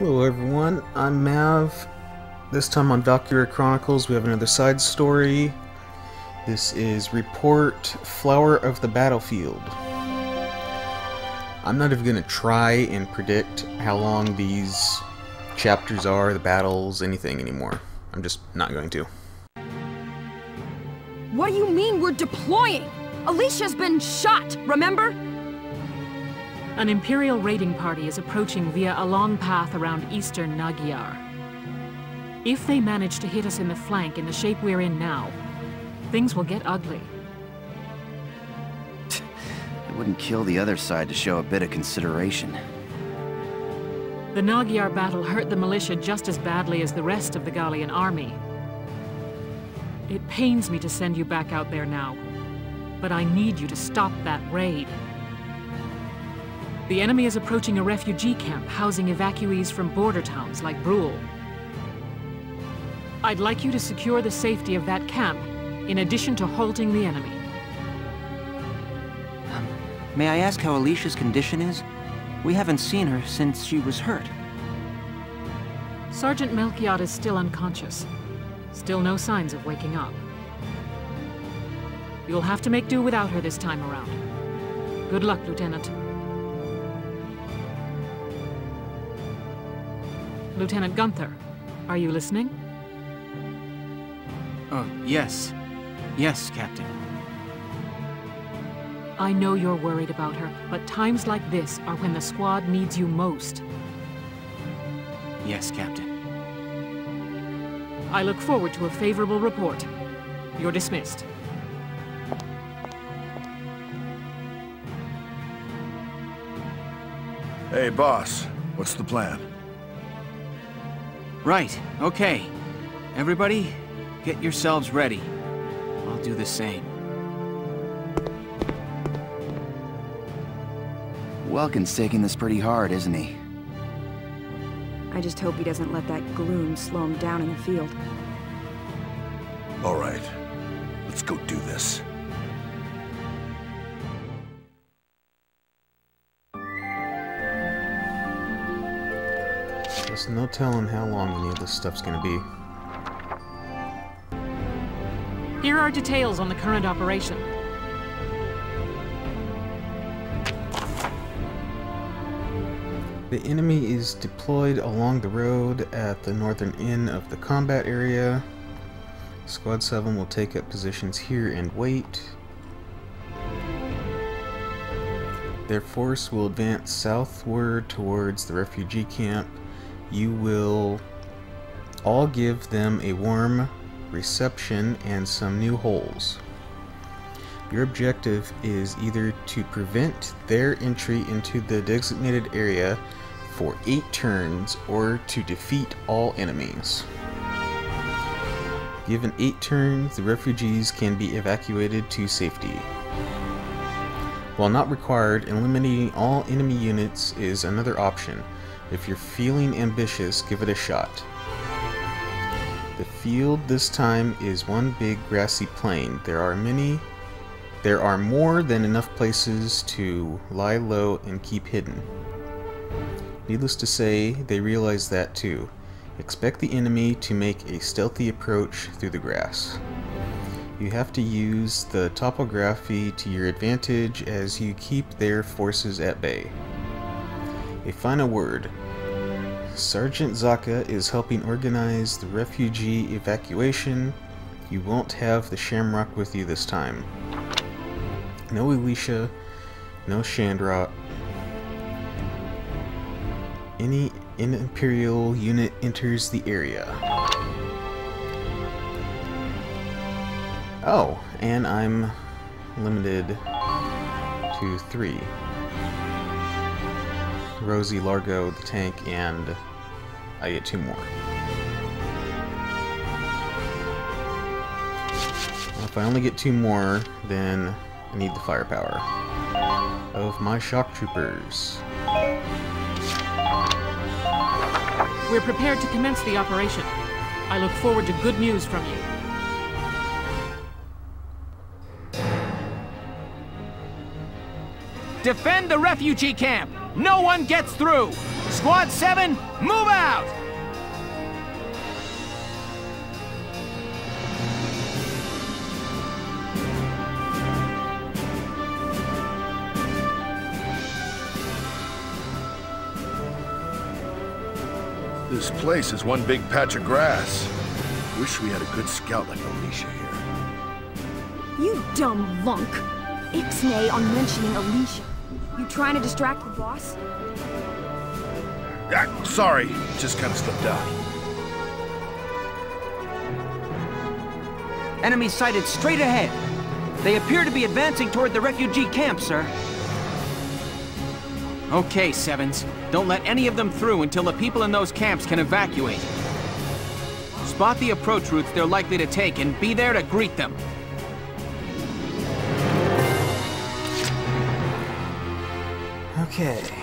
Hello everyone, I'm Mav. This time on Valkyria Chronicles we have another side story. This is Report Flower of the Battlefield. I'm not even going to try and predict how long these chapters are, the battles, anything anymore. I'm just not going to. What do you mean we're deploying? Alicia's been shot, remember? An Imperial raiding party is approaching via a long path around eastern Naggiar. If they manage to hit us in the flank in the shape we're in now, things will get ugly. It wouldn't kill the other side to show a bit of consideration. The Naggiar battle hurt the militia just as badly as the rest of the Gallian army. It pains me to send you back out there now, but I need you to stop that raid. The enemy is approaching a refugee camp housing evacuees from border towns like Bruhl. I'd like you to secure the safety of that camp, in addition to halting the enemy. Um, may I ask how Alicia's condition is? We haven't seen her since she was hurt. Sergeant Melchiott is still unconscious. Still no signs of waking up. You'll have to make do without her this time around. Good luck, Lieutenant. Lieutenant Gunther, are you listening? Oh, yes. Yes, Captain. I know you're worried about her, but times like this are when the squad needs you most. Yes, Captain. I look forward to a favorable report. You're dismissed. Hey, boss. What's the plan? Right, okay. Everybody, get yourselves ready. I'll do the same. Welkin's taking this pretty hard, isn't he? I just hope he doesn't let that gloom slow him down in the field. All right. There's no telling how long any of this stuff's gonna be. Here are details on the current operation. The enemy is deployed along the road at the northern end of the combat area. Squad 7 will take up positions here and wait. Their force will advance southward towards the refugee camp. You will all give them a warm reception and some new holes. Your objective is either to prevent their entry into the designated area for 8 turns or to defeat all enemies. Given 8 turns, the refugees can be evacuated to safety. While not required, eliminating all enemy units is another option. If you're feeling ambitious, give it a shot. The field this time is one big grassy plain. There are many there are more than enough places to lie low and keep hidden. Needless to say, they realize that too. Expect the enemy to make a stealthy approach through the grass. You have to use the topography to your advantage as you keep their forces at bay. A final word. Sergeant Zaka is helping organize the refugee evacuation. You won't have the Shamrock with you this time. No Alicia, no Shandrop. Any Imperial unit enters the area. Oh, and I'm limited to three. Rosie, Largo, the tank, and I get two more. Well, if I only get two more, then I need the firepower of my shock troopers. We're prepared to commence the operation. I look forward to good news from you. Defend the refugee camp! No one gets through! Squad 7, move out! This place is one big patch of grass. Wish we had a good scout like Alicia here. You dumb lunk. Ixnay on mentioning Alicia. You trying to distract the boss? Ah, sorry, just kind of slipped out. Enemy sighted straight ahead. They appear to be advancing toward the refugee camp, sir. Okay, Sevens. Don't let any of them through until the people in those camps can evacuate. Spot the approach routes they're likely to take and be there to greet them. Okay.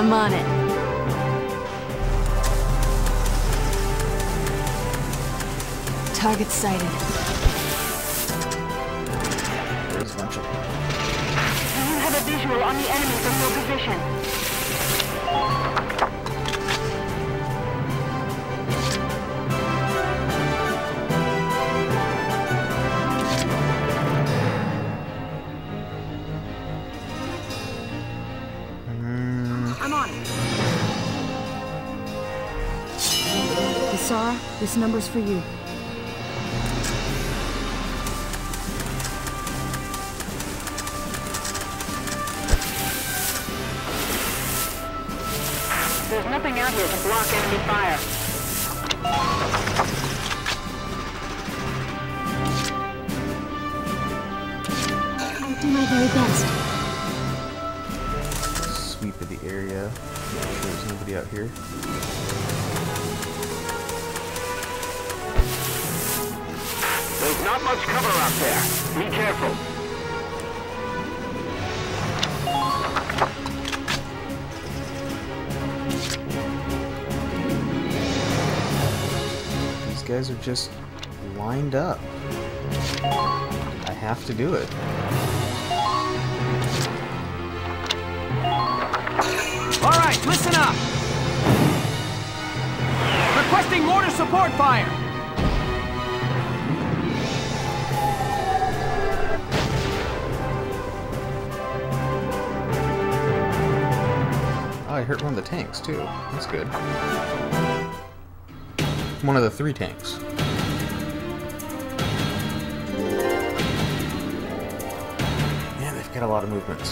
I'm on it. Target sighted. There's a bunch of them. You have a visual on the enemy from your position. This number's for you. There's nothing out here to block enemy fire. I'll do my very best. Sweep of the area. Make sure there's nobody out here. There's not much cover out there. Be careful. These guys are just lined up. I have to do it. All right, listen up! Requesting mortar support fire! I hurt one of the tanks too. That's good. One of the three tanks. Man, they've got a lot of movements.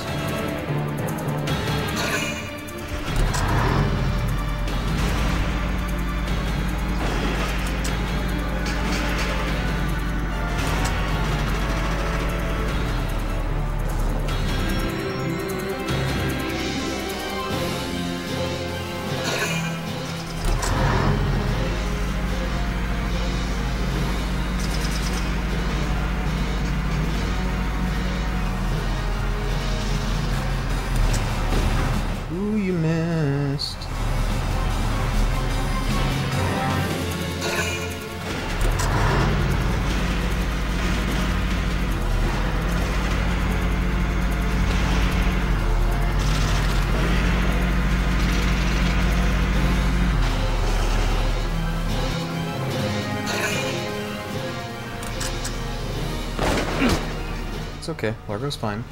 It's okay. Largo's fine.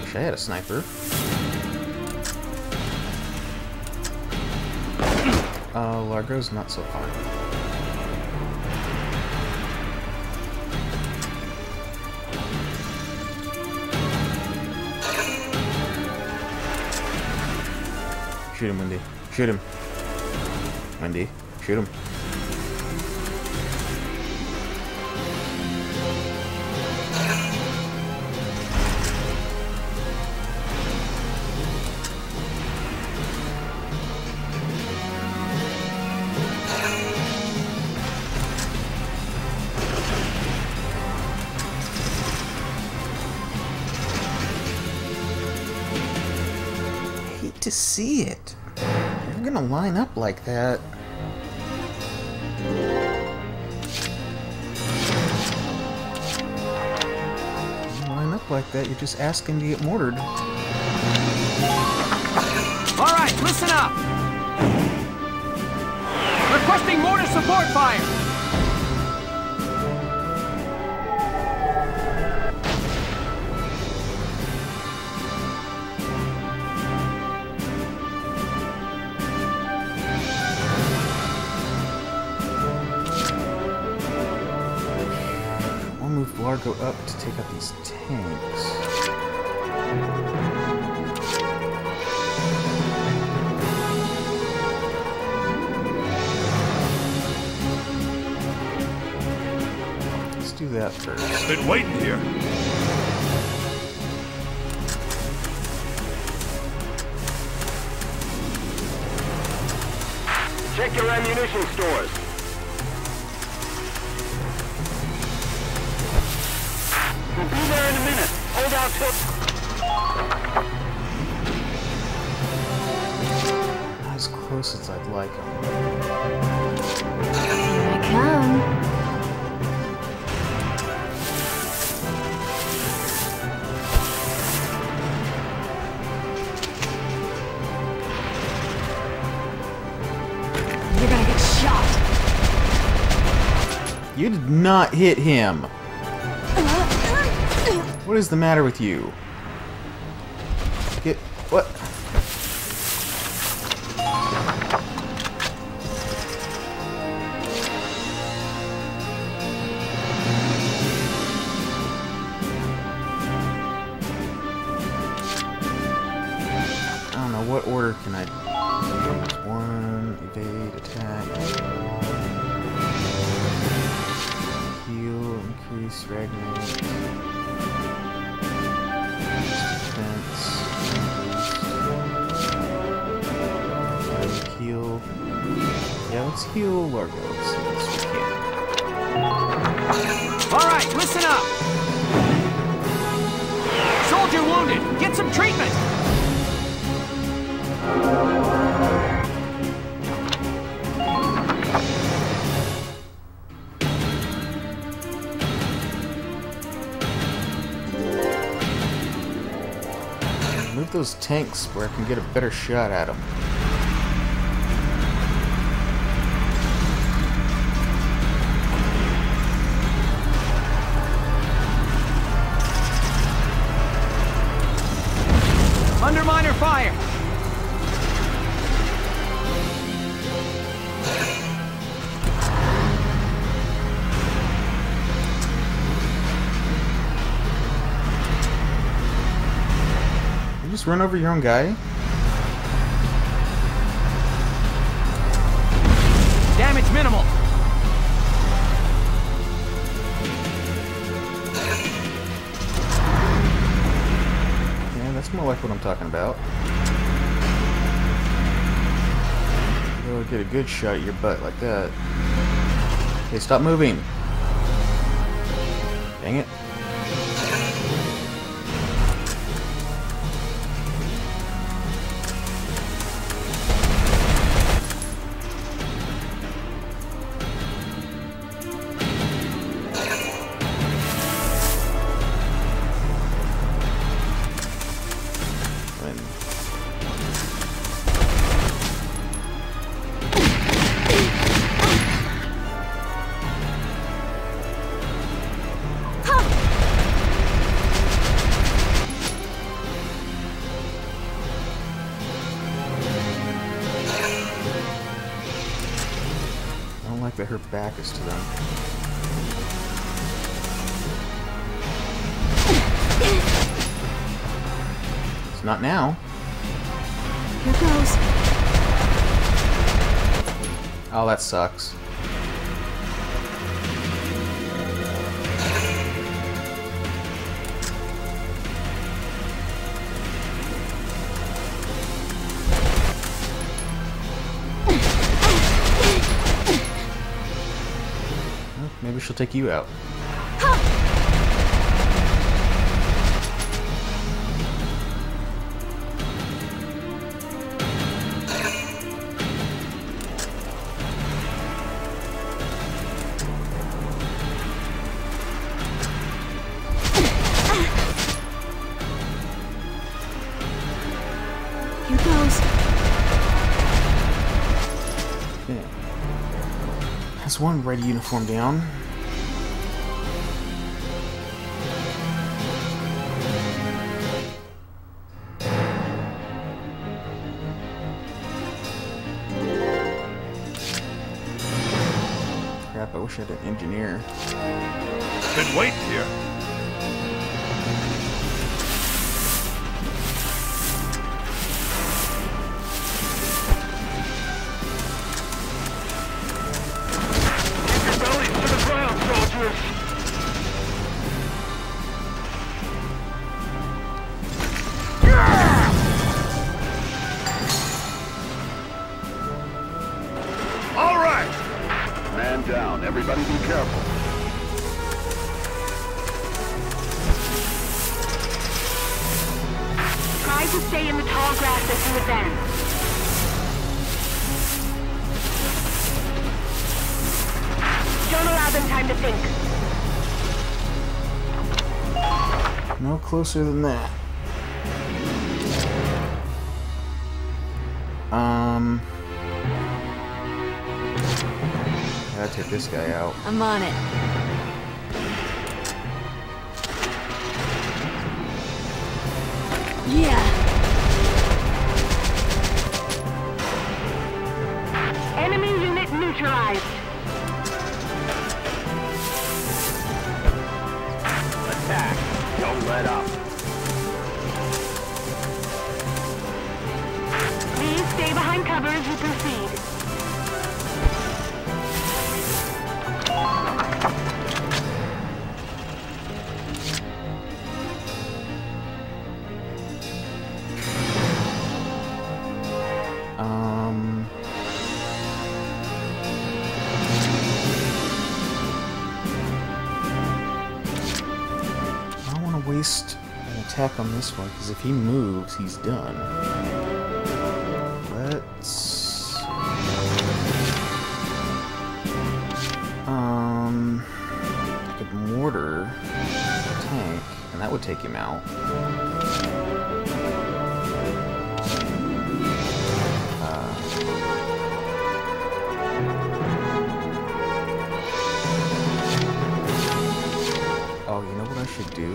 Wish I had a sniper. Uh, Largo's not so fine. Shoot him, Wendy. Shoot him. Wendy, shoot him. To see it. You're gonna line up like that. Line up like that, you're just asking to get mortared. All right, listen up. Requesting mortar support fire. We'll move up to take out these tanks. Let's do that first. Been waiting here. Check your ammunition stores. Not as close as I'd like 'em. Here I come. You're gonna get shot. You did not hit him! What is the matter with you? Get... what? All right, listen up. Soldier wounded. Get some treatment. Move those tanks where I can get a better shot at them. Just run over your own guy? Damage minimal. Yeah, that's more like what I'm talking about. You'll get a good shot at your butt like that. Hey, stop moving! Dang it. I that her back is to them. It's not now. Here goes. Oh, that sucks. she'll take you out. one red uniform down. Crap, I wish I had an engineer. Been waiting here. To stay in the tall grass as you advance. Don't allow them time to think. No closer than that. Um. Gotta take this guy out. I'm on it. Yeah. Neutralized. Attack. Don't let up. Please stay behind cover as you proceed. Waste an attack on this one because if he moves, he's done. Let's. Um. I could mortar tank, and that would take him out. Should do?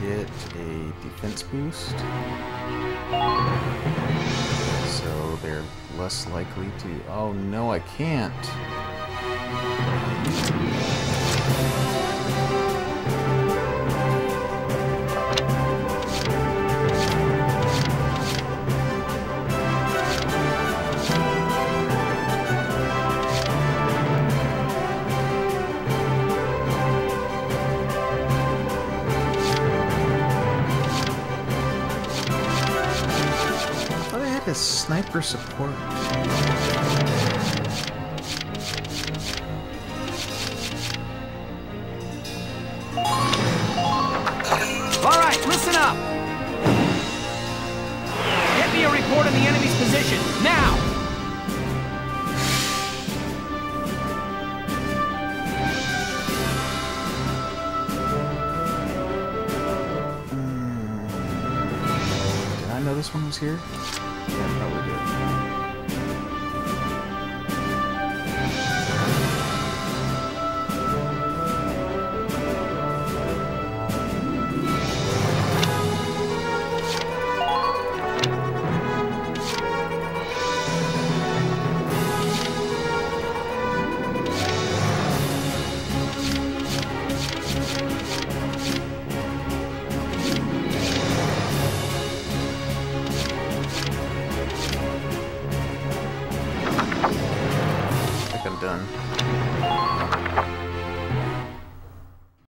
Get a defense boost. So they're less likely to. Oh no, I can't. I thought I had a sniper support. All right, listen up! Get me a report on the enemy's position, now! Hmm. Did I know this one was here? Yeah, probably did.